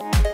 you.